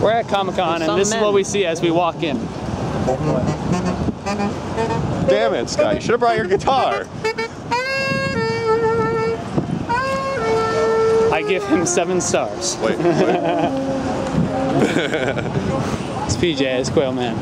We're at Comic Con, and this this is what we see as we walk in. Damn it, Scott. You should have brought your guitar. I give him seven stars. Wait, wait. It's PJ, it's Quailman.